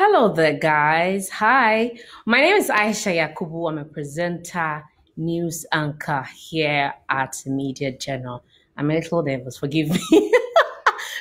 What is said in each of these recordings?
Hello there, guys. Hi, my name is Ayisha Yakubu. I'm a presenter, news anchor here at Media General. I'm a little nervous, forgive me,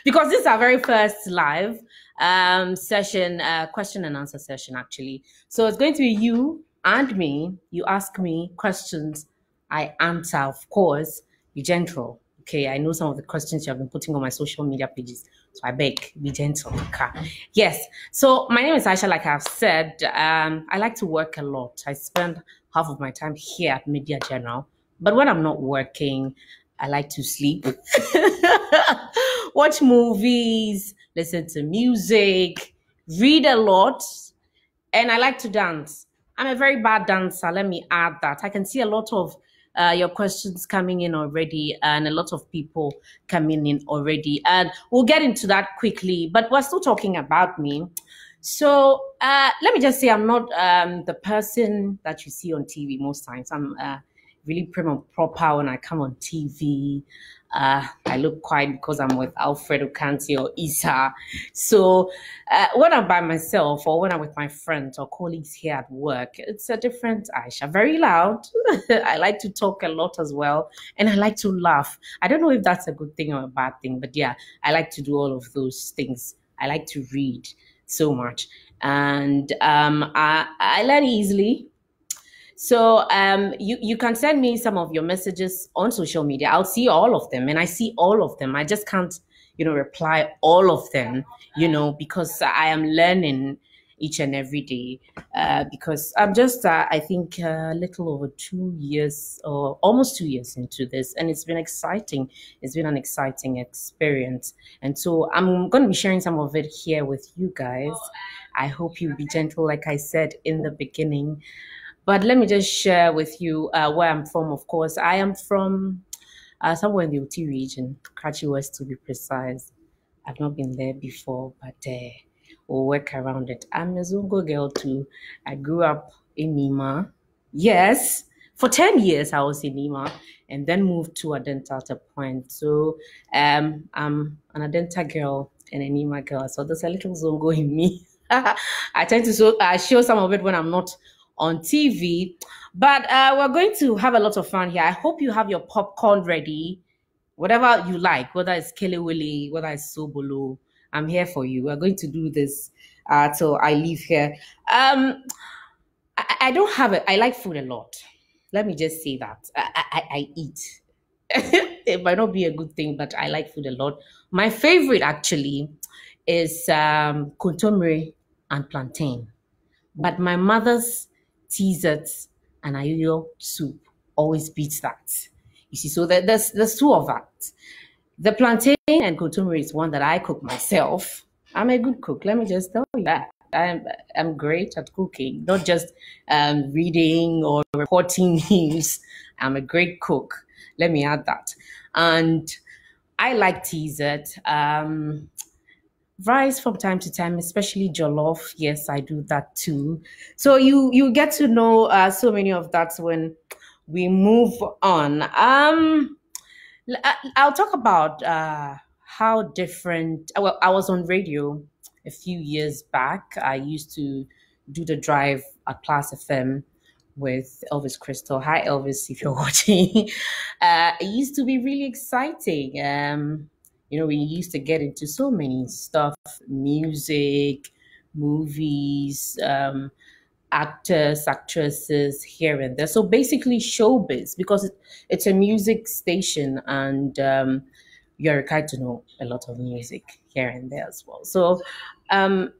because this is our very first live um, session, uh, question and answer session, actually. So it's going to be you and me. You ask me questions, I answer, of course. Be gentle. Okay, I know some of the questions you have been putting on my social media pages. So I beg, be gentle. Okay. Yes. So my name is Aisha, like I've said. Um, I like to work a lot. I spend half of my time here at Media General, But when I'm not working, I like to sleep, watch movies, listen to music, read a lot, and I like to dance. I'm a very bad dancer. Let me add that. I can see a lot of uh, your questions coming in already and a lot of people coming in already. And we'll get into that quickly, but we're still talking about me. So uh, let me just say I'm not um, the person that you see on TV most times. I'm uh, really prim and proper when I come on TV. Uh, I look quiet because I'm with Alfred Ocansey or Isa. So uh, when I'm by myself or when I'm with my friends or colleagues here at work, it's a different Aisha. Very loud. I like to talk a lot as well, and I like to laugh. I don't know if that's a good thing or a bad thing, but yeah, I like to do all of those things. I like to read so much, and um, I, I learn easily. So um, you you can send me some of your messages on social media. I'll see all of them, and I see all of them. I just can't, you know, reply all of them, you know, because I am learning each and every day. Uh, because I'm just, uh, I think, a little over two years or almost two years into this, and it's been exciting. It's been an exciting experience, and so I'm going to be sharing some of it here with you guys. I hope you'll be gentle, like I said in the beginning. But let me just share with you uh, where I'm from. Of course, I am from uh, somewhere in the Oti region, Krachi West to be precise. I've not been there before, but uh, we'll work around it. I'm a Zongo girl too. I grew up in Nima. Yes, for 10 years I was in Nima and then moved to Adenta at a point. So um, I'm an Adenta girl and a Nima girl. So there's a little Zongo in me. I tend to show, show some of it when I'm not on TV. But uh, we're going to have a lot of fun here. I hope you have your popcorn ready, whatever you like, whether it's Kelewele, whether it's Sobolo. I'm here for you. We're going to do this uh, till I leave here. Um, I, I don't have it. I like food a lot. Let me just say that. I, I, I eat. it might not be a good thing, but I like food a lot. My favorite actually is um, kontomire and plantain. But my mother's T-zets and ayoyo soup always beats that. You see, so there's there's two of that. The plantain and kontomire is one that I cook myself. I'm a good cook. Let me just tell you that. I'm I'm great at cooking, not just um, reading or reporting news. I'm a great cook. Let me add that. And I like T-zet. Um, rice from time to time, especially jollof. Yes, I do that too. So you you get to know uh, so many of that when we move on. Um, I'll talk about uh, how different. uh, Well, I was on radio a few years back. I used to do the drive at Plus FM with Elvis Crystal. Hi, Elvis, if you're watching. Uh, it used to be really exciting. Um, you know, we used to get into so many stuff music, movies, um, actors, actresses here and there. So basically, showbiz because it, it's a music station and um, you're required to know a lot of music here and there as well. So um,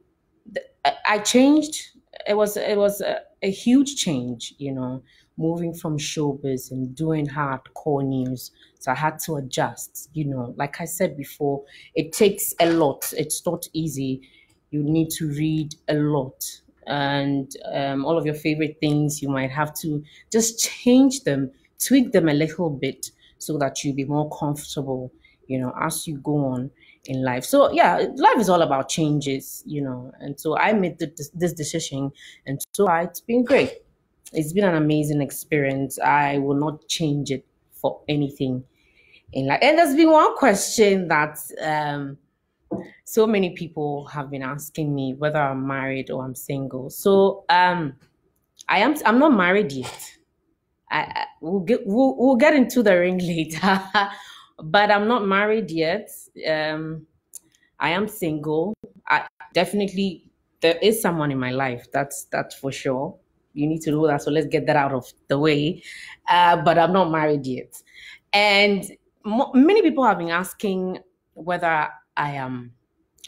I changed. It was it was a, a huge change, you know, moving from showbiz and doing hardcore news. So I had to adjust, you know. Like I said before, it takes a lot. It's not easy. You need to read a lot, and um, all of your favorite things you might have to just change them, tweak them a little bit, so that you'll be more comfortable, you know, as you go on in life. So yeah, life is all about changes, you know. And so I made the, this decision, and so far it's been great. It's been an amazing experience. I will not change it for anything in life. And there's been one question that um, so many people have been asking me whether I'm married or I'm single. So um, I am. I'm not married yet. I, I we'll get we'll, we'll get into the ring later, but I'm not married yet. Um, I am single. I definitely there is someone in my life. That's that's for sure. You need to know that. So let's get that out of the way. Uh, but I'm not married yet, and many people have been asking whether I am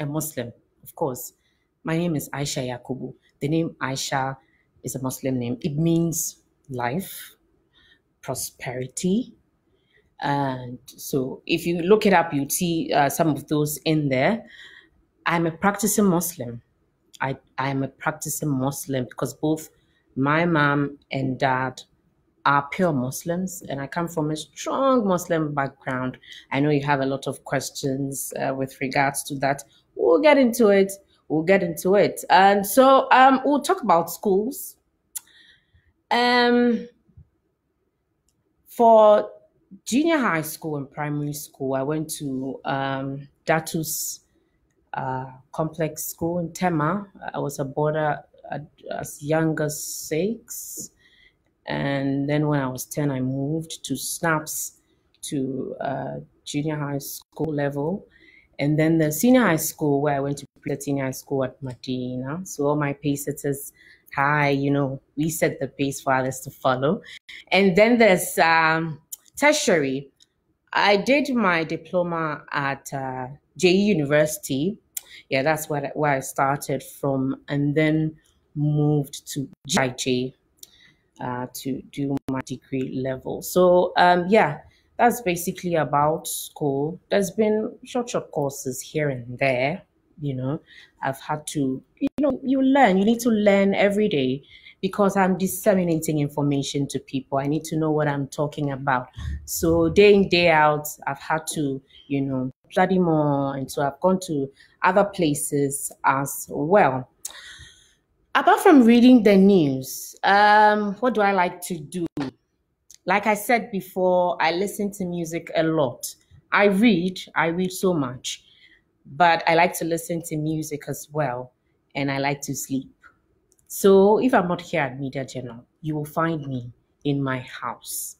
a Muslim. Of course, my name is Ayisha Yakubu. The name Aisha is a Muslim name. It means life, prosperity. And so if you look it up, you'd see uh, some of those in there. I'm a practicing Muslim. I, I'm a practicing Muslim because both my mom and dad are pure Muslims, and I come from a strong Muslim background. I know you have a lot of questions uh, with regards to that. We'll get into it. We'll get into it. And so um, we'll talk about schools. Um, for junior high school and primary school, I went to um, Datus uh, Complex School in Tema. I was a boarder as young as six. And then when I was 10, I moved to SNAPS to uh, junior high school level. And then the senior high school, where I went to the senior high school at Medina. So all my pace setters, hi, you know, we set the pace for others to follow. And then there's um, tertiary. I did my diploma at uh, JE University. Yeah, that's where, where I started from. And then moved to GIJ uh, to do my degree level. So um, yeah, that's basically about school. There's been short, short courses here and there. You know, I've had to, you know, you learn. You need to learn every day because I'm disseminating information to people. I need to know what I'm talking about. So day in, day out, I've had to, you know, study more. And so I've gone to other places as well. Apart from reading the news, um, what do I like to do? Like I said before, I listen to music a lot. I read, I read so much, but I like to listen to music as well, and I like to sleep. So if I'm not here at Media General, you will find me in my house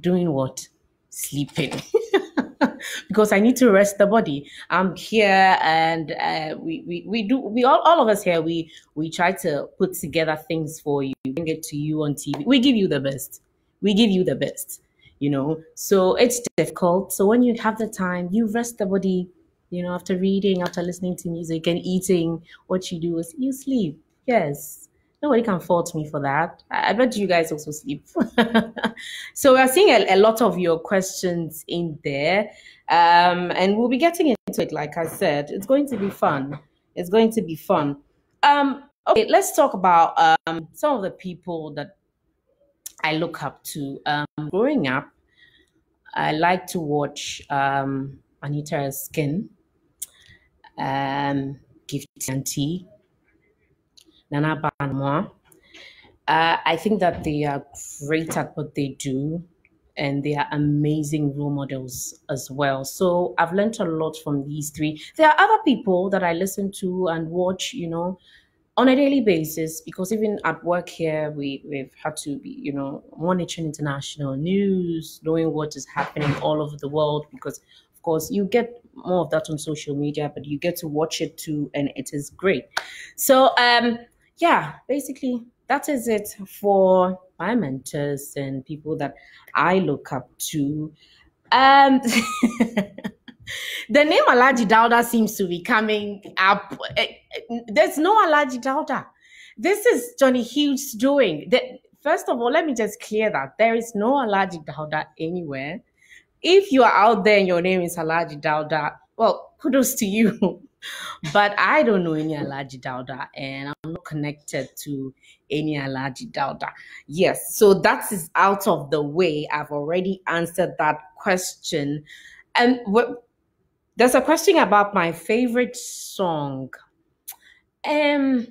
doing what? Sleeping. because I need to rest the body. I'm here, and uh, we, we we do we all, all of us here we we try to put together things for you, bring it to you on TV. We give you the best. We give you the best. You know, so it's difficult. So when you have the time, you rest the body. You know, after reading, after listening to music and eating, what you do is you sleep. Yes, nobody can fault me for that. I, bet you guys also sleep. so we're seeing a, a, lot of your questions in there. Um, and we'll be getting into it, like I said. It's going to be fun. It's going to be fun. Um, okay, let's talk about um, some of the people that I look up to. Um, growing up, I like to watch um, Anita Erskine, um, Gifty Anti, Nana Banwa. Uh, I think that they are great at what they do and they are amazing role models as well. So I've learned a lot from these three. There are other people that I listen to and watch, you know, on a daily basis because even at work here we, we've had to be you know monitoring international news knowing what is happening all over the world because of course you get more of that on social media but you get to watch it too and it is great so um yeah basically that is it for my mentors and people that I look up to. Um, the name Alhaji Dauda seems to be coming up. Eh, eh, there's no Alhaji Dauda. This is Johnnie Hughes doing. First of all, let me just clear that there is no Alhaji Dauda anywhere. If you are out there and your name is Alhaji Dauda, well, kudos to you. but I don't know any Alhaji Dauda, and I'm not connected to any Alhaji Dauda. Yes, so that is out of the way. I've already answered that question. And what, there's a question about my favorite song. Um,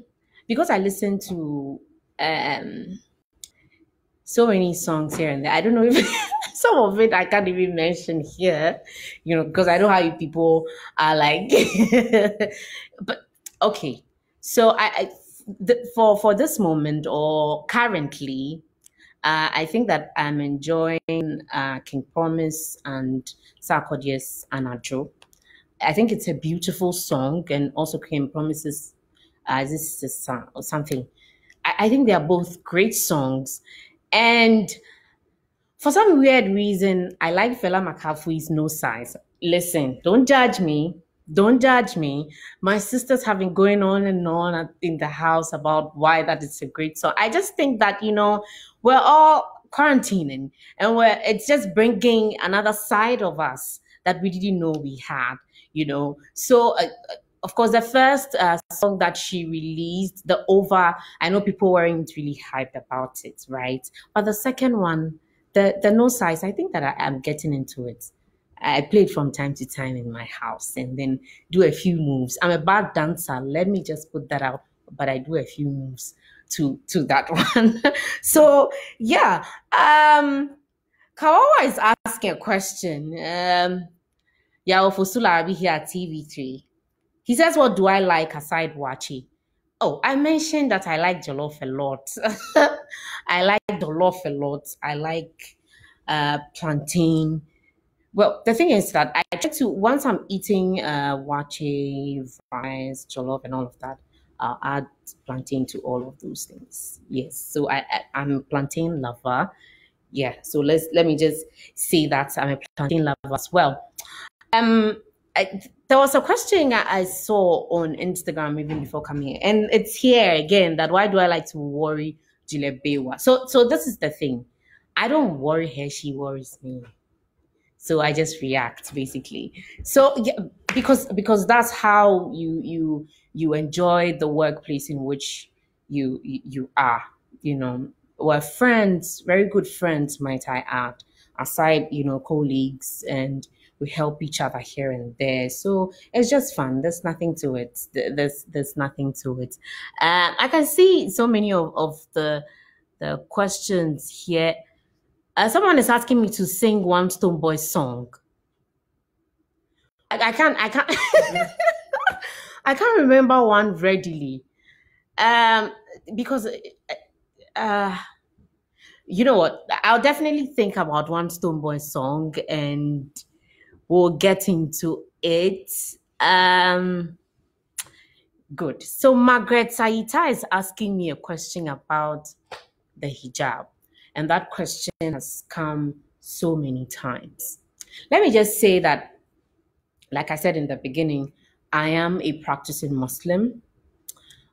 because I listen to um so many songs here and there. I don't know if some of it I can't even mention here, you know, because I know how you people are like. but okay, so I, I th- for for this moment or currently, uh, I think that I'm enjoying uh, King Promise and Sarkodie's Anajo. I think it's a beautiful song, and also King Promise's uh, this is or something. I, I think they are both great songs, and for some weird reason, I like Fella Makafui's No Size. Listen, don't judge me. Don't judge me. My sisters have been going on and on in the house about why that is a great song. I just think that, you know, we're all quarantining and we're, it's just bringing another side of us that we didn't know we had, you know. So, uh, of course, the first uh, song that she released, the over, I know people weren't really hyped about it, right? But the second one, the the no size, I think that I am getting into it. I play it from time to time in my house and then do a few moves. I'm a bad dancer. Let me just put that out, but I do a few moves to to that one. so yeah, um, Kawawa is asking a question. Um, Yao be here at TV3. He says, "What do I like aside Waakye?" Oh, I mentioned that I like jollof a lot. I like jollof a lot. I like uh, plantain. Well, the thing is that I try to once I'm eating uh, waakye, rice, jollof, and all of that, I'll add plantain to all of those things. Yes, so I, I I'm a plantain lover. Yeah, so let's let me just say that I'm a plantain lover as well. Um, I, there was a question I saw on Instagram even before coming here, and it's here again that why do I like to worry Juliet Bawuah? So, so this is the thing. I don't worry her; she worries me. So I just react basically. So yeah, because because that's how you you you enjoy the workplace in which you you are. You know, we're friends, very good friends, might I add. Aside, you know, colleagues and we help each other here and there. So it's just fun. There's nothing to it. There's there's nothing to it. Uh, I can see so many of, of the the questions here. Uh, someone is asking me to sing one Stonebwoy song. I, I can't. I can't. I can't remember one readily, um, because uh, you know what? I'll definitely think about one Stonebwoy song and we'll get into it. Um, good. So Margaret Saita is asking me a question about the hijab, and that question has come so many times. Let me just say that, like I said in the beginning, I am a practicing Muslim.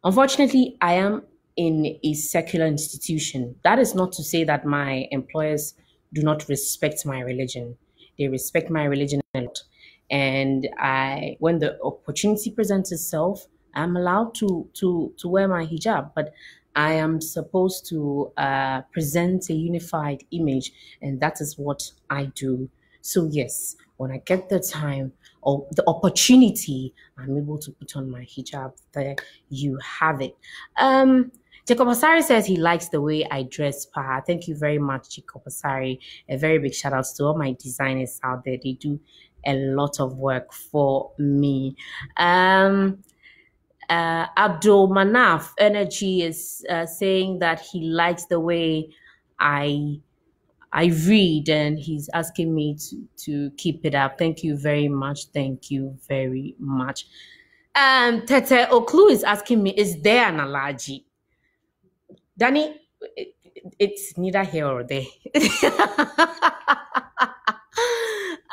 Unfortunately, I am in a secular institution. That is not to say that my employers do not respect my religion. They respect my religion a lot. And I, when the opportunity presents itself, I'm allowed to to to wear my hijab, but I am supposed to uh, present a unified image, and that is what I do. So yes, when I get the time or the opportunity, I'm able to put on my hijab. There, you have it. Um, Jacob Asari says he likes the way I dress, Pa. Thank you very much, Jacob Asari. A very big shout out to all my designers out there. They do a lot of work for me. Um, uh, Abdul Manaf Energy is uh, saying that he likes the way I I read and he's asking me to, to keep it up. Thank you very much. Thank you very much. Um, Tete Oklu is asking me, is there an allergy? Danny, it, it's neither here or there.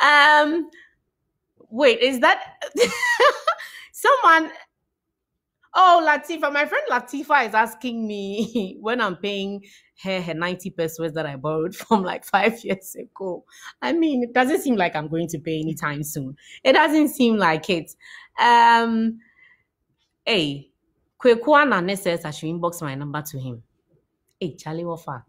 um, wait, is that someone? Oh, Latifa, my friend Latifa is asking me when I'm paying her her 90 pesos that I borrowed from like five years ago. I mean, it doesn't seem like I'm going to pay anytime soon. It doesn't seem like it. Um, hey, Kwekwana says I should inbox my number to him. Hey, Charlie Woffa,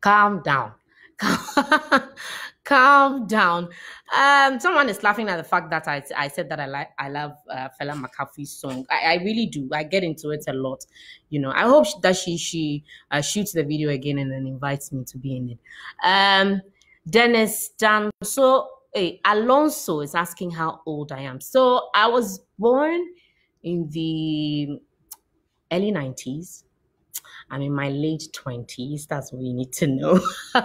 calm down. calm down. Um, someone is laughing at the fact that I, I said that I like I love uh, Fella Makafui's song. I, I really do. I get into it a lot. You know, I hope that she she uh, shoots the video again and then invites me to be in it. Um, Dennis Danso hey, Alonso is asking how old I am. So I was born in the early 90s. I'm in my late 20s. That's what you need to know.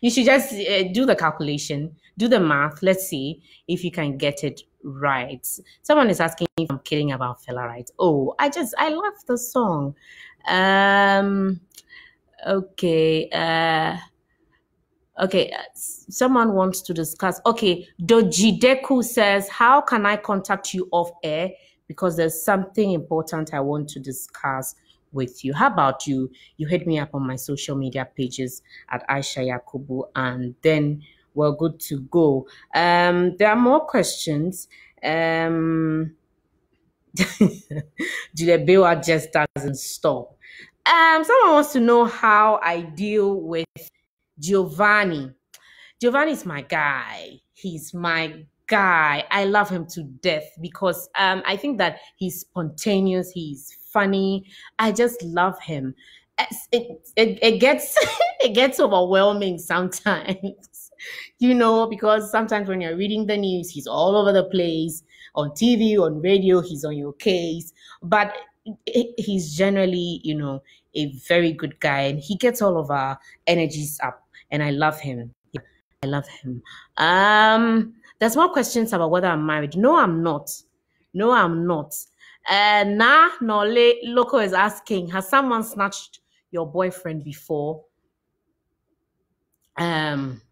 you should just uh, do the calculation, do the math. Let's see if you can get it right. Someone is asking if I'm kidding about Fella right. Oh, I just, I love the song. Um, okay. Uh, okay. Someone wants to discuss. Okay. Dojideku says, How can I contact you off air? Because there's something important I want to discuss with you. How about you? You hit me up on my social media pages at Ayisha Yakubu, and then we're good to go. Um, there are more questions. Um, Julia just doesn't stop. Um, someone wants to know how I deal with Giovanni. Giovanni is my guy. He's my guy. I love him to death because um, I think that he's spontaneous. He's funny. I just love him. It, it, it gets it gets overwhelming sometimes, you know, because sometimes when you're reading the news, he's all over the place on TV, on radio, he's on your case. But he's generally, you know, a very good guy, and he gets all of our energies up, and I love him. I love him. Um, there's more questions about whether I'm married. No, I'm not. No, I'm not. Uh, nah, Nole Loco is asking, has someone snatched your boyfriend before? Um,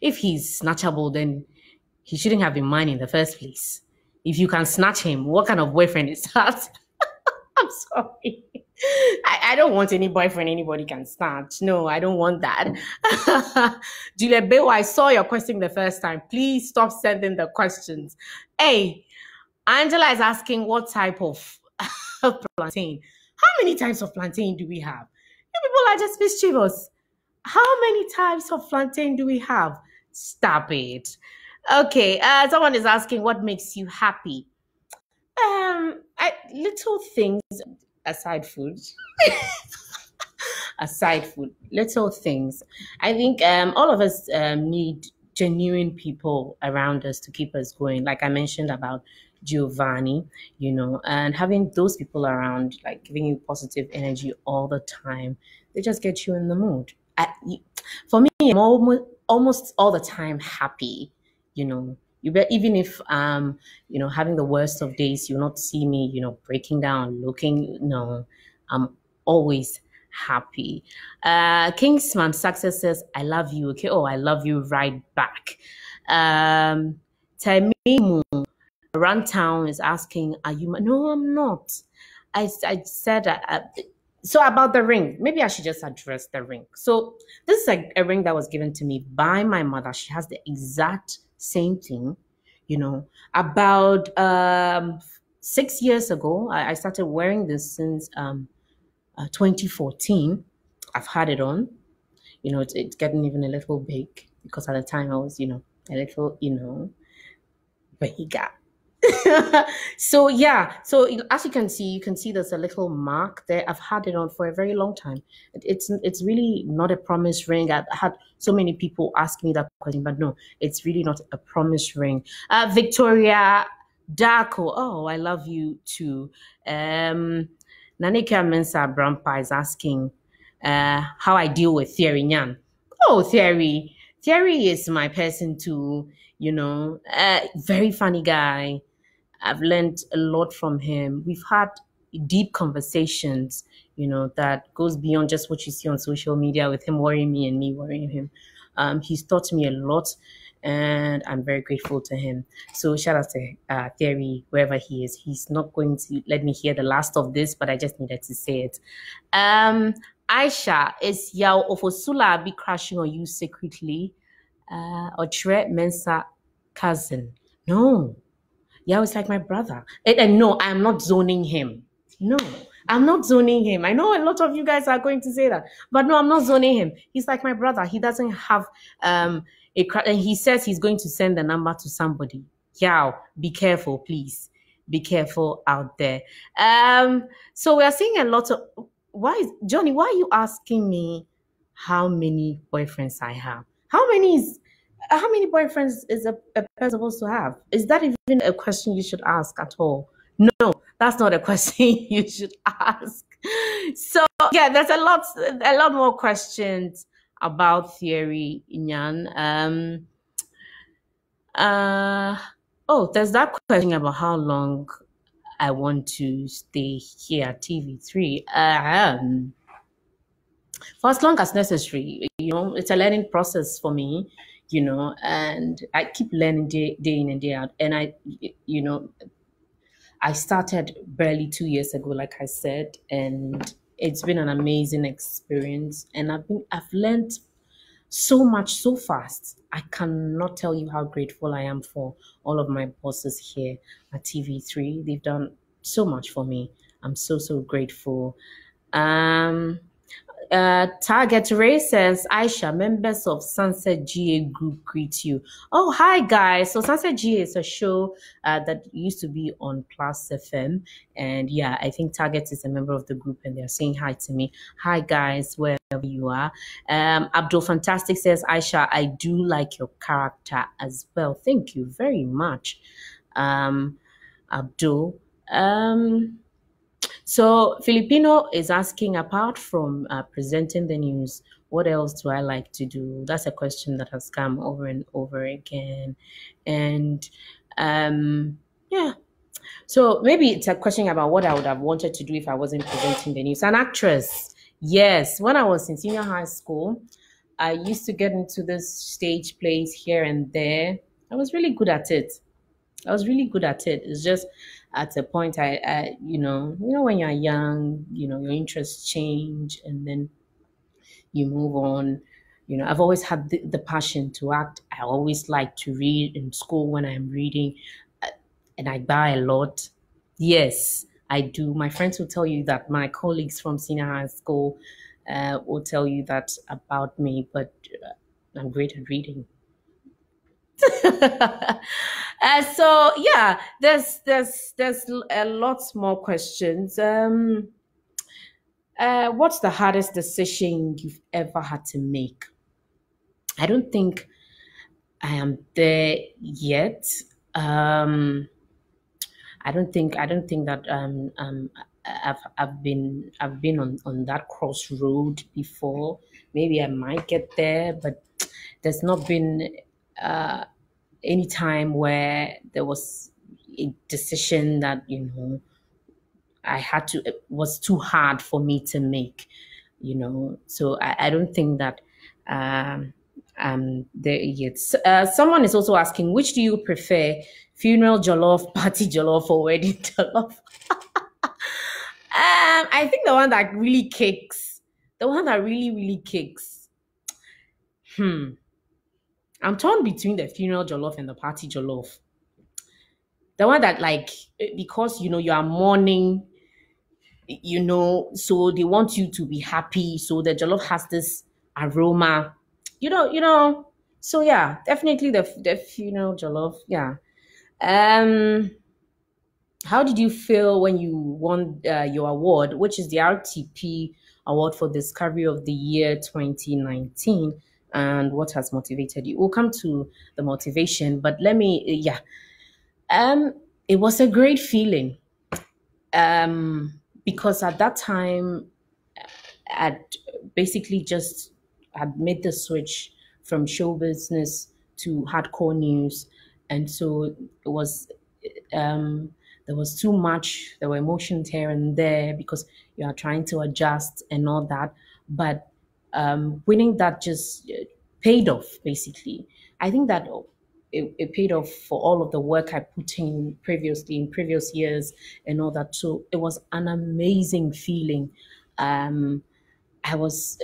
if he's snatchable, then he shouldn't have been mine in the first place. If you can snatch him, what kind of boyfriend is that? I'm sorry. I, I, don't want any boyfriend anybody can snatch. No, I don't want that. Juliet Bawuah, I saw your question the first time. Please stop sending the questions. Hey, Angela is asking what type of plantain. How many types of plantain do we have? You people are just mischievous. How many types of plantain do we have? Stop it. Okay, uh, someone is asking what makes you happy. Um, I, little things aside food. aside food, little things. I think um, all of us um, need genuine people around us to keep us going. Like I mentioned about Giovanni, you know, and having those people around, like giving you positive energy all the time, they just get you in the mood. I, for me, I'm almost, almost all the time happy, you know. You bet even if um you know having the worst of days, you'll not see me, you know, breaking down, looking. No, I'm always happy. Uh, Kingsman Success says, I love you. Okay. Oh, I love you right back. Um, Tamimu town is asking, Are you? No, I'm not. I, I said, uh, uh, so about the ring, maybe I should just address the ring. So this is a, a ring that was given to me by my mother. She has the exact same thing, you know. About um, six years ago, I, I started wearing this since um, uh, 2014. I've had it on. You know, it's, it's getting even a little big because at the time I was, you know, a little, you know, got. so yeah. So as you can see you can see there's a little mark there. I've had it on for a very long time. It's it's really not a promise ring. I've had so many people ask me that question but no it's really not a promise ring. Uh, victoria darko. Oh i love you too. Um nanika mensa brampa is asking uh how i deal with Thiery Nyann. Oh Thiery Thiery is my person too you know. Uh, very funny guy I've learned a lot from him. We've had deep conversations, you know, that goes beyond just what you see on social media with him worrying me and me worrying him. Um, he's taught me a lot and I'm very grateful to him. So shout out to uh, Thiery, wherever he is. He's not going to let me hear the last of this, but I just needed to say it. Um, Aisha, is Yao Ofosula be crashing on you secretly? Uh, or Tre Mensa cousin? No, yeah, it's like my brother. And, and no, I'm not zoning him. No, I'm not zoning him. I know a lot of you guys are going to say that, but no, I'm not zoning him. He's like my brother. He doesn't have um a and he says he's going to send the number to somebody. Yeah, be careful, please. Be careful out there. Um, so we are seeing a lot of why is Johnny, why are you asking me how many boyfriends I have? How many is how many boyfriends is a, a person supposed to have? Is that even a question you should ask at all? No, that's not a question you should ask. So yeah, there's a lot a lot more questions about Thiery, Inyan. Um uh oh, there's that question about how long I want to stay here at TV3. Um for as long as necessary. You know, it's a learning process for me, you know, and I keep learning day, day in and day out. And I, you know, I started barely two years ago, like I said, and it's been an amazing experience. And I've been, I've learned so much so fast. I cannot tell you how grateful I am for all of my bosses here at TV3. They've done so much for me. I'm so, so grateful. Um, uh, Target says, Aisha, members of Sunset GA Group greet you. Oh, hi, guys. So, Sunset GA is a show uh, that used to be on Plus FM. And yeah, I think Target is a member of the group and they're saying hi to me. Hi, guys, wherever you are. Um, Abdul Fantastic says, Aisha, I do like your character as well. Thank you very much, um, Abdul. Um, so Filipino is asking, apart from uh, presenting the news, what else do I like to do? That's a question that has come over and over again. And um, yeah, so maybe it's a question about what I would have wanted to do if I wasn't presenting the news. An actress, yes. When I was in senior high school, I used to get into this stage plays here and there. I was really good at it. I was really good at it. It's just at a point I, I you know you know when you're young you know your interests change and then you move on. You know i've always had the, the passion to act. I always like to read in school when i'm reading uh, and i buy a lot. Yes i do. My friends will tell you that. My colleagues from senior high school uh, will tell you that about me but uh, i'm great at reading uh, so yeah, there's there's there's a lot more questions. Um, uh, what's the hardest decision you've ever had to make? I don't think I am there yet. Um, I don't think I don't think that um, um, I've I've been I've been on on that crossroad before. Maybe I might get there, but there's not been uh, any time where there was a decision that you know I had to it was too hard for me to make, you know. So I, I don't think that um, um there yet. Uh, someone is also asking, which do you prefer, funeral jollof, party jollof, or wedding jollof? um, I think the one that really kicks, the one that really really kicks. Hmm. I'm torn between the funeral jollof and the party jollof. The one that like eh, because you know you are mourning, you know, so they want you to be happy. So the jollof has this aroma, you know, you know. So yeah, definitely the the funeral jollof. Yeah. Um, how did you feel when you won uh, your award, which is the RTP Award for Discovery of the Year 2019? And what has motivated you. We'll come to the motivation, but let me, yeah. Um, it was a great feeling. Um, because at that time, I'd basically just had made the switch from show business to hardcore news, and so it was um, there was too much. There were emotions here and there because you are trying to adjust and all that. But um, winning that just uh, paid off basically. I think that it, it, paid off for all of the work i put in previously in previous years and all that. So it was an amazing feeling. Um, i was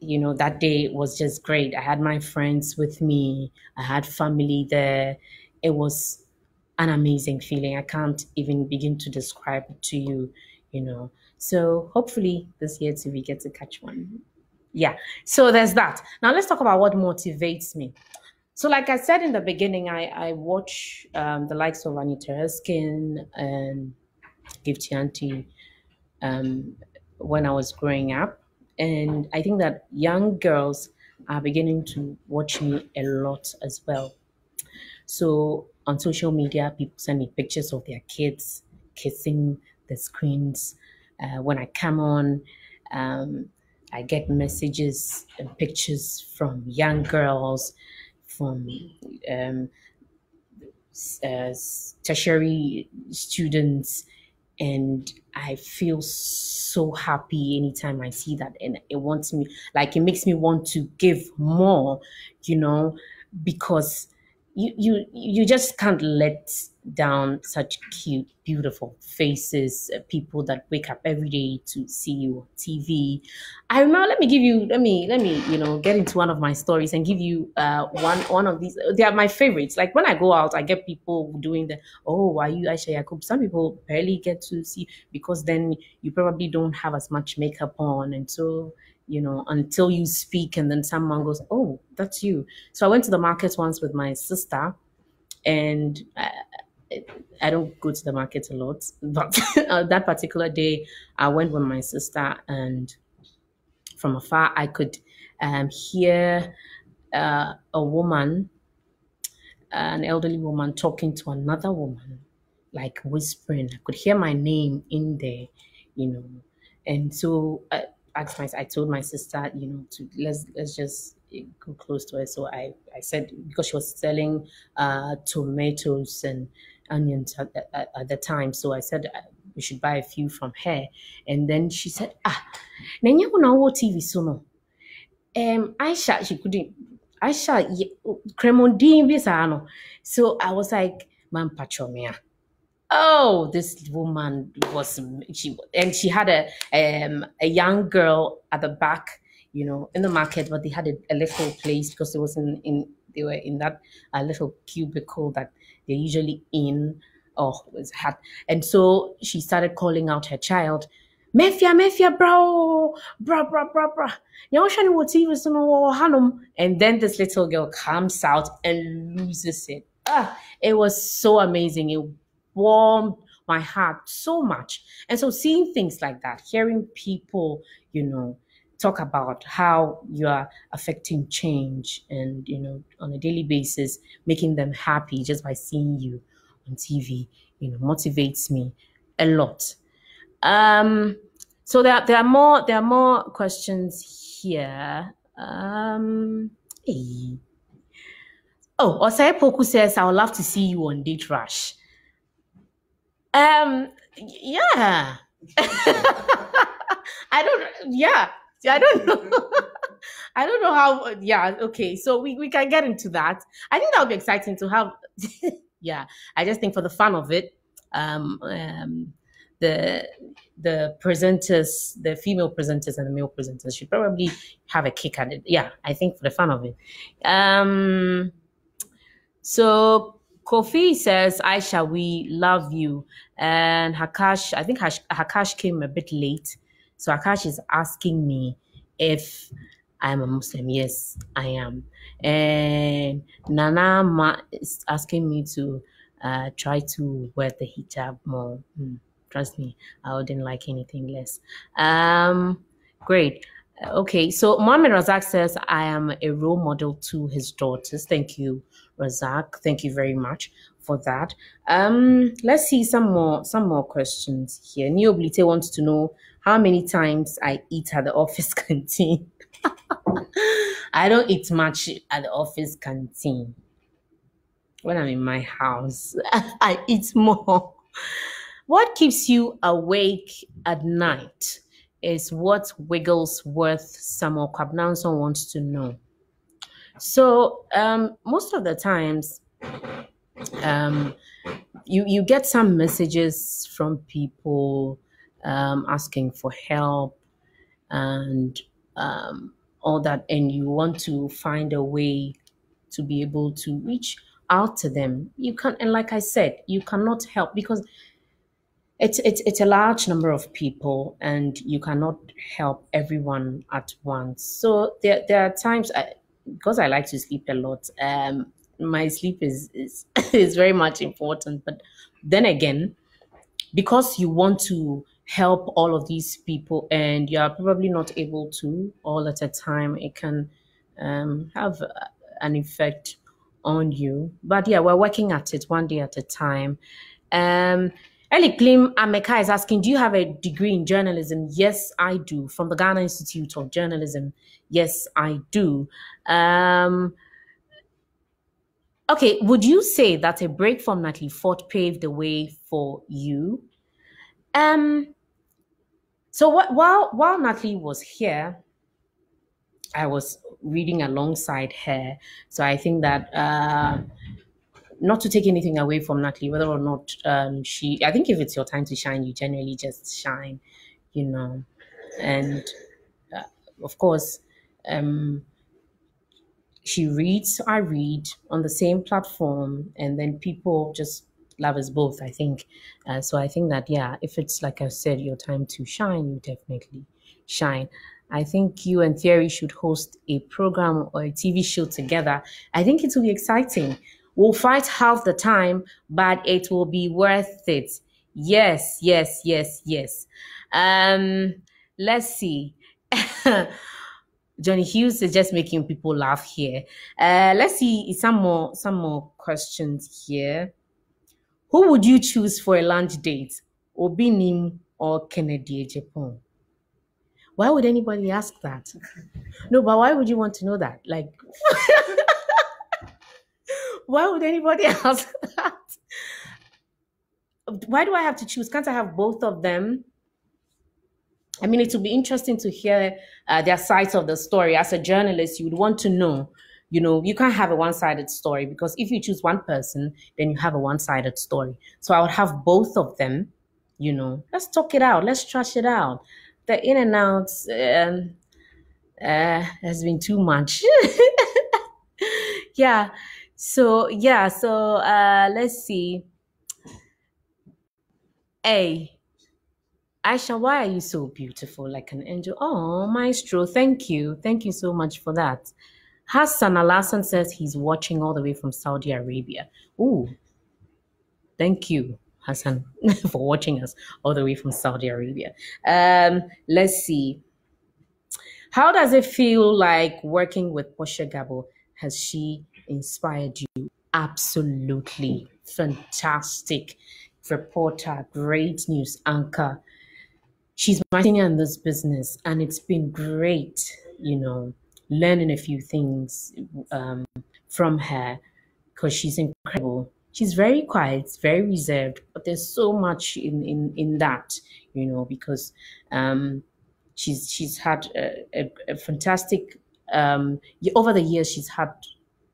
you know that day was just great. I had my friends with me. I had family there. It was an amazing feeling. I can't even begin to describe it to you you know so hopefully this year too we get to catch one. Yeah. So there's that. Now let's talk about what motivates me. So like I said in the beginning, I, I watch um, the likes of Anita Erskine and Gifty Anti um, when I was growing up. And I think that young girls are beginning to watch me a lot as well. So on social media, people send me pictures of their kids kissing the screens. Uh, when I come on, um, I get messages and pictures from young girls, from um, uh, tertiary students, and I feel so happy anytime I see that, and it wants me like it makes me want to give more, you know, because you you you just can't let down such cute beautiful faces uh, people that wake up every day to see you on tv i remember let me give you let me let me you know get into one of my stories and give you uh one one of these. They are my favorites. Like when i go out i get people doing the oh are you aisha yakub some people barely get to see because then you probably don't have as much makeup on. And so you know, until you speak and then someone goes, oh, that's you. So I went to the market once with my sister and I, I don't go to the market a lot, but uh, that particular day I went with my sister and from afar I could um, hear uh, a woman, an elderly woman talking to another woman, like whispering. I could hear my name in there, you know. And so uh, asked my, I told my sister, you know, to let's let's just go close to her. So I, I said because she was selling uh, tomatoes and onions at, at, at, the time, so I said uh, we should buy a few from her. And then she said, ah, nanya kuna wo TV so no. Um, Aisha, she couldn't. Aisha, kremondin bisa So I was like, man, pachomia oh this woman was she and she had a um a young girl at the back you know in the market but they had a, a little place because it was in in they were in that a little cubicle that they're usually in or was had and so she started calling out her child Mefia, Mefia, bro, bro, bro, bro, bro. And then this little girl comes out and loses it. Ah, it was so amazing. It warmed my heart so much. And so seeing things like that, hearing people, you know, talk about how you are affecting change and, you know, on a daily basis, making them happy just by seeing you on TV, you know, motivates me a lot. Um, so there, there are more, there are more questions here. Um, hey. Oh, Osai Poku says, I would love to see you on Date Rush. Um, yeah. I don't, yeah, I don't know. I don't know how, yeah, okay. So we, we can get into that. I think that would be exciting to have, yeah. I just think for the fun of it, um, um, the the presenters, the female presenters and the male presenters should probably have a kick at it. Yeah, I think for the fun of it. Um, so Kofi says, Aisha, we love you. And Hakash, I think Hakash came a bit late. So Hakash is asking me if I'm a Muslim. Yes, I am. And Nana Ma is asking me to uh, try to wear the hijab more. Mm, trust me, I wouldn't like anything less. Um, great. Okay, so Mohammed Razak says, I am a role model to his daughters. Thank you, Razak. Thank you very much for that. Um, let's see some more some more questions here. Neo Blite wants to know how many times I eat at the office canteen. I don't eat much at the office canteen. When I'm in my house, I eat more. What keeps you awake at night? is what Wigglesworth Samuel Kwabnanson wants to know. So um, most of the times, um, you you get some messages from people um, asking for help and um, all that, and you want to find a way to be able to reach out to them. You can, and like I said, you cannot help because it's it's it's a large number of people and you cannot help everyone at once so there there are times because i like to sleep a lot um my sleep is is is very much important but then again because you want to help all of these people and you are probably not able to all at a time it can um, have an effect on you. But yeah, we're working at it one day at a time. Um, Eli Klim Ameka is asking, do you have a degree in journalism? Yes, I do. From the Ghana Institute of Journalism. Yes, I do. Um, okay, would you say that a break from Natalie Fort paved the way for you? Um, so what, while while Natalie was here, I was reading alongside her. So I think that uh, not to take anything away from Natalie, whether or not um, she, I think if it's your time to shine, you generally just shine, you know. And uh, of course, um, she reads, I read on the same platform, and then people just love us both, I think. Uh, so I think that, yeah, if it's like I said, your time to shine, you definitely shine. I think you and Thiery should host a program or a TV show together. I think it will be exciting. We'll fight half the time, but it will be worth it. Yes, yes, yes, yes. Um, let's see. Johnnie Hughes is just making people laugh here. Uh, let's see some more some more questions here. Who would you choose for a lunch date? Obinim or Kennedy Agyapong? Why would anybody ask that? No, but why would you want to know that? Like, why would anybody ask that? Why do I have to choose? Can't I have both of them? I mean, it would be interesting to hear uh, their sides of the story. As a journalist, you would want to know, you know, you can't have a one sided story because if you choose one person, then you have a one sided story. So I would have both of them, you know, let's talk it out, let's trash it out the in and outs um, uh, has been too much. yeah. So yeah. So uh, let's see. A. Ayisha, why are you so beautiful like an angel? Oh, maestro, thank you. Thank you so much for that. Hassan Alasan says he's watching all the way from Saudi Arabia. Ooh, thank you. Hassan, for watching us all the way from Saudi Arabia. Um, let's see. How does it feel like working with Portia Gabor? Has she inspired you? Absolutely fantastic reporter, great news anchor. She's my senior in this business, and it's been great, you know, learning a few things um, from her because she's incredible she's very quiet, very reserved, but there's so much in in in that, you know, because um, she's she's had a, a, a fantastic um, over the years. She's had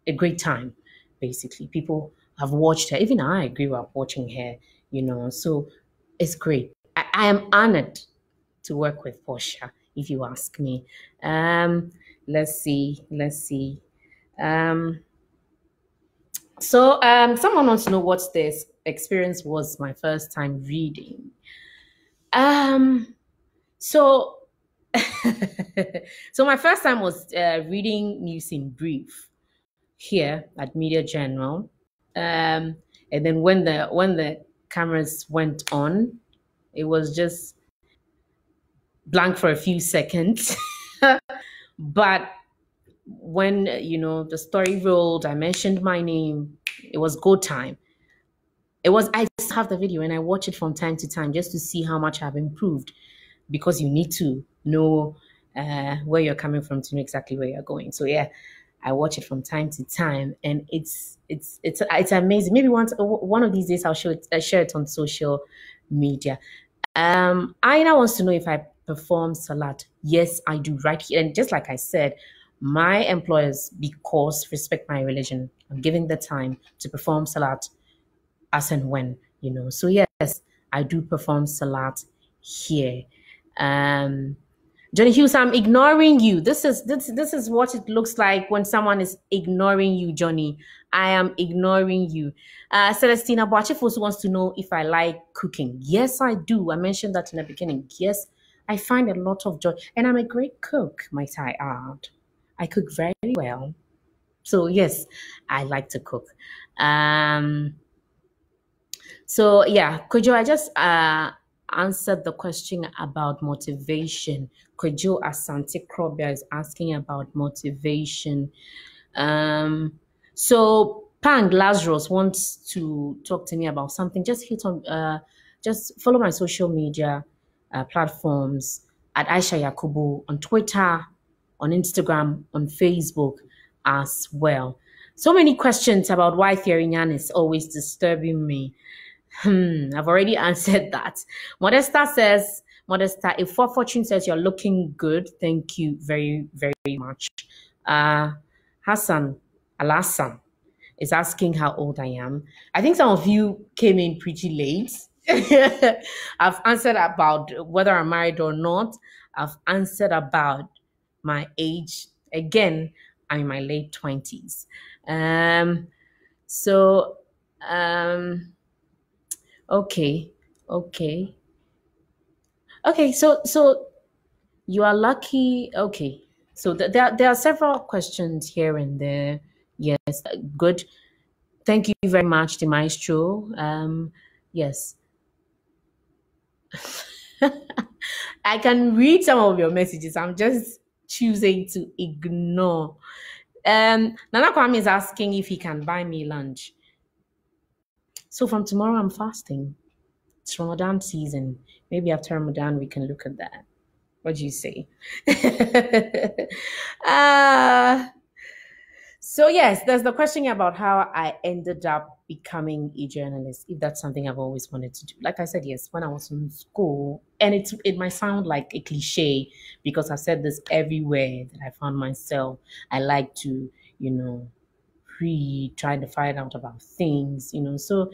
a great time. Basically, people have watched her. Even I grew up watching her, you know. So it's great. I, I am honored to work with Portia, if you ask me. Um, let's see. Let's see. Um, so um, someone wants to know what this experience was my first time reading. Um, so so my first time was uh, reading news in brief here at Media General. Um, and then when the when the cameras went on, it was just blank for a few seconds. but when you know the story rolled, I mentioned my name. It was go time. It was I have the video and I watch it from time to time just to see how much I've improved, because you need to know uh, where you're coming from to know exactly where you're going. So yeah, I watch it from time to time, and it's it's it's it's amazing. Maybe once one of these days I'll show it, I'll share it on social media. Um, Aina wants to know if I perform salat. Yes, I do right here, and just like I said, my employers, because respect my religion, I'm giving the time to perform salat as and when, you know. So yes, I do perform salat here. Um, Johnnie Hughes, I'm ignoring you. This is this this is what it looks like when someone is ignoring you, Johnnie. I am ignoring you. Uh, Celestina Boachifos wants to know if I like cooking. Yes, I do. I mentioned that in the beginning. Yes, I find a lot of joy, and I'm a great cook, might I add. I cook very well. So yes, I like to cook. Um, so yeah, Kojo, I just uh, answered the question about motivation. Kojo Asante Krobia is asking about motivation. Um, so Pang Lazarus wants to talk to me about something. Just hit on, uh, just follow my social media uh, platforms at Ayisha Yakubu on Twitter, on Instagram, on Facebook as well. So many questions about why Thiery Nyann is always disturbing me. Hmm, I've already answered that. Modesta says, Modesta, if For Fortune says you're looking good, thank you very, very much. Uh, Hassan Alassan is asking how old I am. I think some of you came in pretty late. I've answered about whether I'm married or not. I've answered about my age. Again, I'm in my late 20s. Um, so, um, okay, okay. Okay, so so you are lucky. Okay, so th- there there are several questions here and there. Yes, good. Thank you very much, the maestro. Um, yes. I can read some of your messages. I'm just choosing to ignore. Um, Nana Kwame is asking if he can buy me lunch. So from tomorrow, I'm fasting. It's Ramadan season. Maybe after Ramadan, we can look at that. What do you say? uh, so yes, there's the question about how I ended up becoming a journalist. If that's something I've always wanted to do, like I said, yes, when I was in school, and it it might sound like a cliche because I've said this everywhere that I found myself. I like to, you know, trying to find out about things, you know. So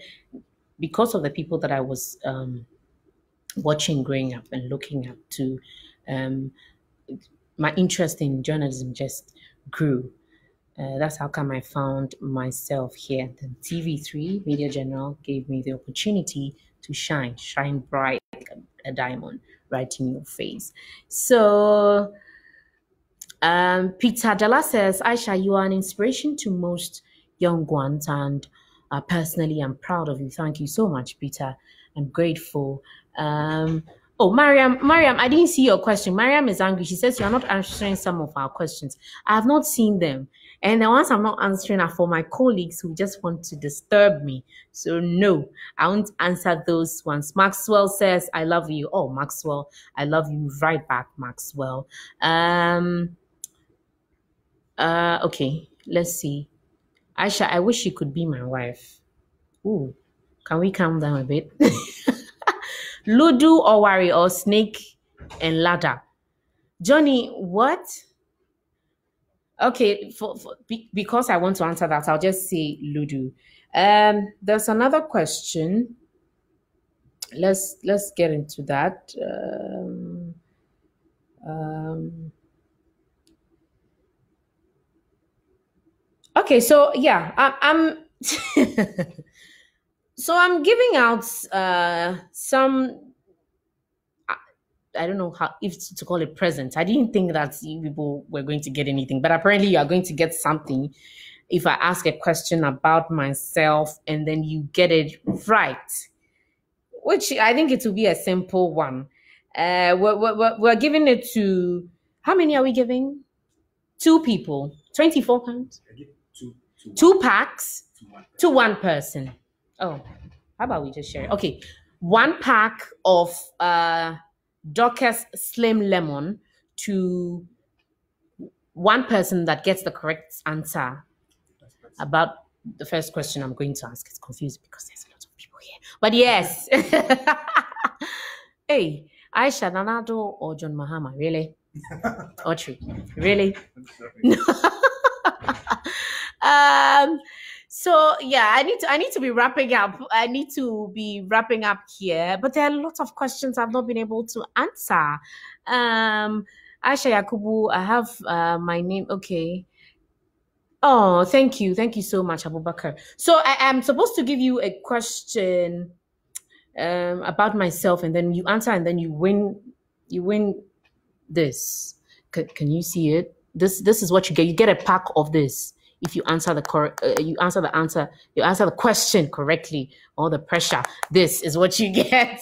because of the people that I was um, watching growing up and looking up to, um, my interest in journalism just grew. Uh, that's how come I found myself here. The TV3 Media General gave me the opportunity to shine, shine bright like a, a diamond right in your face. So, um, Peter Della says, Ayisha, you are an inspiration to most young ones, and uh, personally, I'm proud of you. Thank you so much, Peter. I'm grateful. Um, oh, Mariam, Mariam, I didn't see your question. Mariam is angry. She says you're not answering some of our questions. I have not seen them. And the ones I'm not answering are for my colleagues who just want to disturb me. So no, I won't answer those ones. Maxwell says, I love you. Oh, Maxwell, I love you right back, Maxwell. Um, uh, okay, let's see. Ayisha, I wish you could be my wife. Ooh, can we calm down a bit? Ludo or worry or snake and ladder. Johnnie, what? Okay, for, for be, because I want to answer that, I'll just say Ludo. Um, there's another question. Let's let's get into that. Um, um, okay, so yeah, I, I'm. so I'm giving out uh, some I don't know how if to call it present. I didn't think that people were going to get anything, but apparently you are going to get something if I ask a question about myself and then you get it right, which I think it will be a simple one. Uh, we're, we're, we're giving it to how many are we giving? Two people, 24 pounds? Two, packs to one, to one person. Oh, how about we just share it? Okay, one pack of uh Dorcas Slim Lemon to one person that gets the correct answer about the first question I'm going to ask. It's confused because there's a lot of people here. But yes. hey, Ayisha Nanado or John Mahama, really? Autry, really? um so yeah, I need to I need to be wrapping up. I need to be wrapping up here. But there are lots of questions I've not been able to answer. Um Ayisha Yakubu, I have uh, my name. Okay. Oh, thank you. Thank you so much, Abubakar. So I am supposed to give you a question um, about myself, and then you answer, and then you win. You win this. C- can you see it? This this is what you get. You get a pack of this if you answer the correct uh, you answer the answer you answer the question correctly all the pressure this is what you get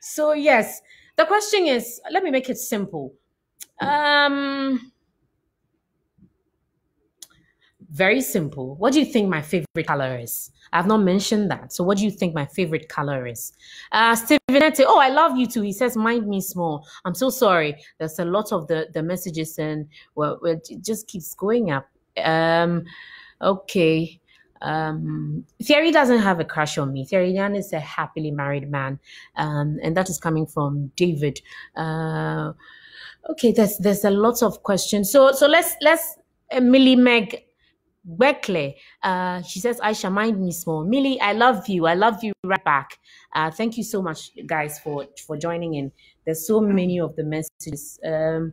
so yes, the question is, let me make it simple. Um, very simple. What do you think my favorite color is? I've not mentioned that. So what do you think my favorite color is? Uh Stevenette, oh, I love you too. He says, mind me small. I'm so sorry. There's a lot of the, the messages and well, it just keeps going up. Um, okay. Um, Thiery doesn't have a crush on me. Thiery Nyann is a happily married man. Um, and that is coming from David. Uh, okay, there's there's a lot of questions. So so let's let's uh, Millie Meg Beckley. Uh, she says, Ayisha, mind me small. Millie, I love you. I love you right back. Uh, thank you so much, guys, for for joining in. There's so many of the messages. Um,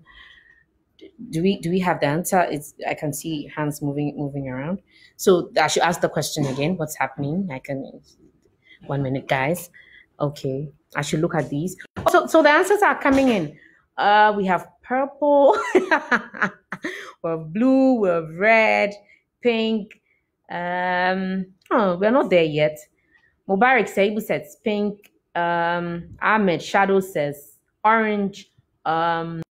do we do we have the answer? It's I can see hands moving moving around. So I should ask the question again. What's happening? I can one minute, guys. Okay, I should look at these. So so the answers are coming in. Uh, we have purple, we have blue, we have red, pink. Um, oh, we're not there yet. Mubarak Saibu says pink. Um, Ahmed Shadow says orange. Um,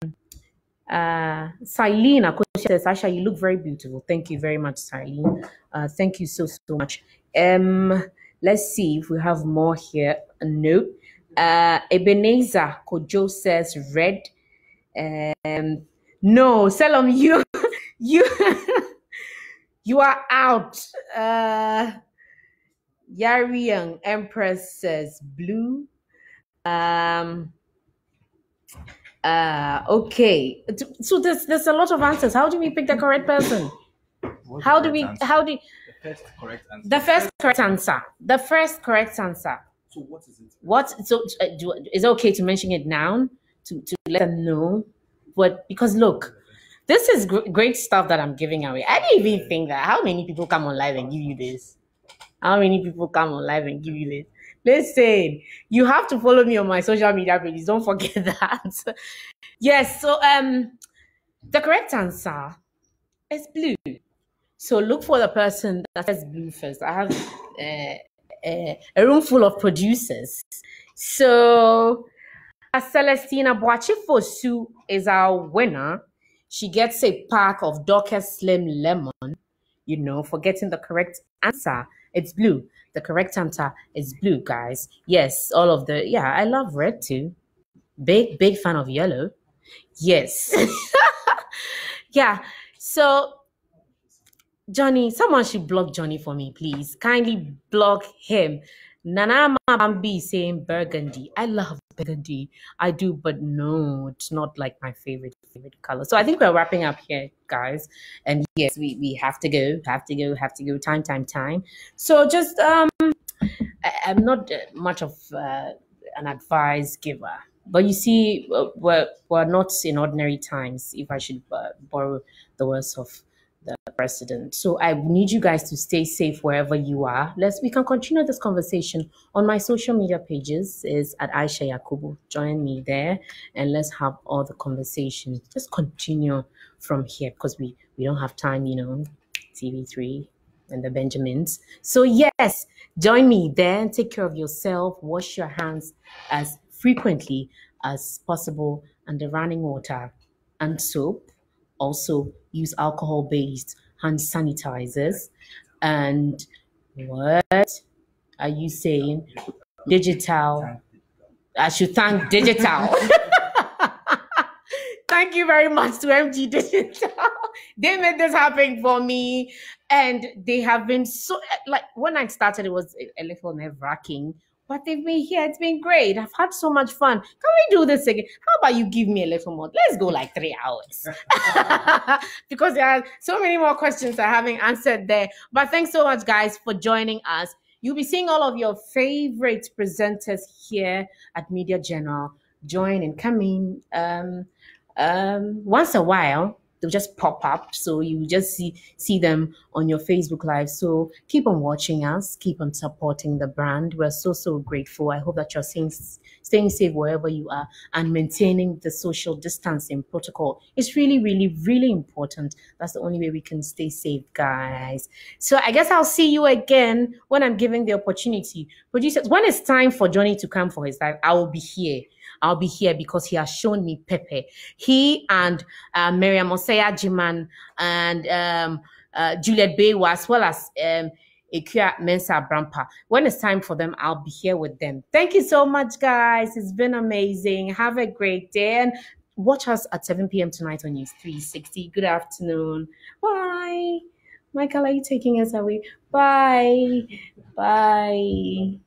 uh, Silene says, Asha, you look very beautiful. Thank you very much, Silene. Uh, thank you so, so much. Um, let's see if we have more here. No. Uh, Ebenezer Kojo says red. Um, no, Salom, you, you, you are out. Uh, Yari Young Empress says blue. Um, uh, okay. So there's there's a lot of answers. How do we pick the correct person? What's How do we? answer? How do? The first correct answer. The first correct answer. The first correct answer. So what is it? What? So uh, do, is it okay to mention it now to to let them know? But because look, this is gr- great stuff that I'm giving away. I didn't even think that. How many people come on live and give you this? How many people come on live and give you this? Listen, you have to follow me on my social media pages. Don't forget that. yes. So um, the correct answer is blue. So look for the person that says blue first. I have uh, uh, a room full of producers. So Celestina Boachifosu is our winner. She gets a pack of Dorcas Slim Lemon, you know, for getting the correct answer. It's blue. The correct answer is blue, guys. Yes, all of the, yeah, I love red too. Big, big fan of yellow. Yes. yeah. So Johnnie, someone should block Johnnie for me, please. Kindly block him. Nana Bambi is saying burgundy. I love burgundy. I do, but no, it's not like my favorite favorite color. So I think we're wrapping up here, guys. And yes, we, we have to go, have to go, have to go. Time, time, time. So just um, I, I'm not uh, much of uh, an advice giver, but you see, uh, we're we're not in ordinary times. If I should uh, borrow the words of the president. So I need you guys to stay safe wherever you are. Let's we can continue this conversation on my social media pages is at Ayisha Yakubu. Join me there and let's have all the conversation. Just continue from here because we we don't have time, you know, TV3 and the Benjamins. So yes, join me there take care of yourself. Wash your hands as frequently as possible under running water and soap also use alcohol based hand sanitizers. And what are you saying? Digital. I should thank digital. Thank you very much to MG Digital. they made this happen for me. And they have been so, like, when I started, it was a- a little nerve wracking. But they've been here. It's been great. I've had so much fun. Can we do this again? How about you give me a little more? Let's go like three hours. because there are so many more questions I haven't answered there. But thanks so much, guys, for joining us. You'll be seeing all of your favorite presenters here at Media General. Join and come in um, um, once a while. They'll just pop up. So you just see see them on your Facebook Live. So keep on watching us, keep on supporting the brand. We're so so grateful. I hope that you're staying staying safe wherever you are and maintaining the social distancing protocol. It's really, really, really important. That's the only way we can stay safe, guys. So I guess I'll see you again when I'm giving the opportunity. Producers, when it's time for Johnnie to come for his live, I will be here. I'll be here because he has shown me Pepe. He and uh, Miriam Osea Jiman and um, uh, Juliet Bawuah, as well as um, Ikea Mensa Brampa. When it's time for them, I'll be here with them. Thank you so much, guys. It's been amazing. Have a great day and watch us at 7 p.m. tonight on News 360. Good afternoon. Bye. Michael, are you taking us away? Bye. Bye.